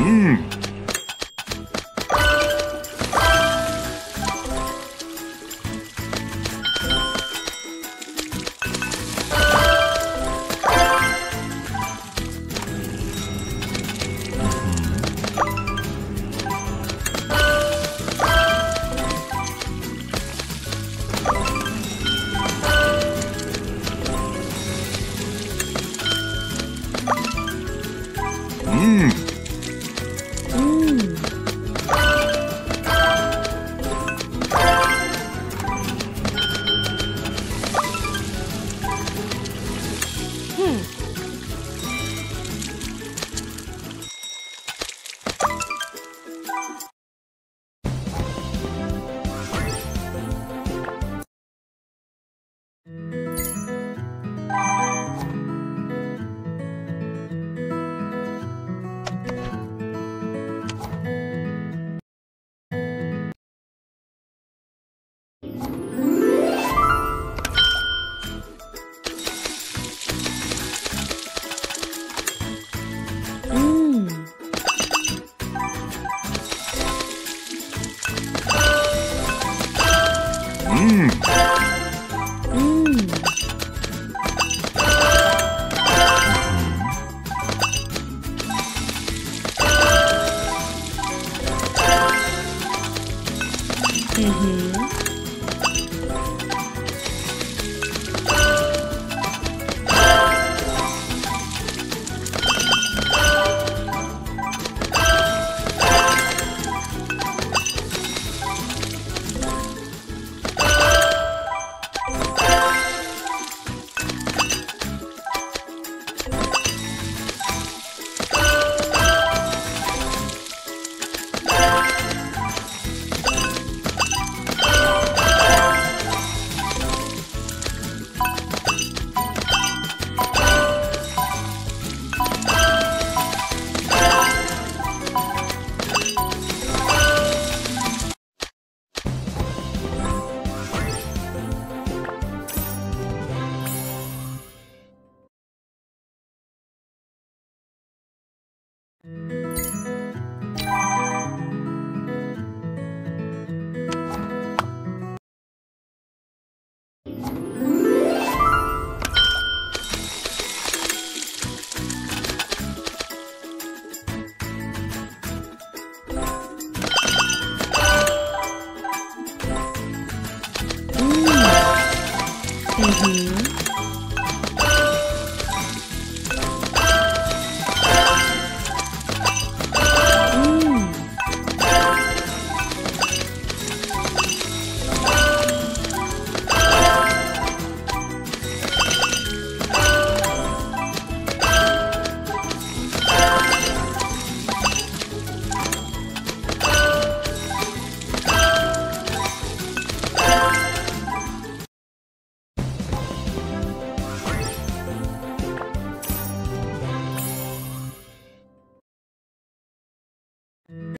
Mmm. Mm-hmm. Hum. Uhum.